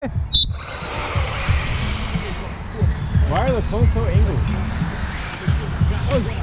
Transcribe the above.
Why are the phones so angry? Oh,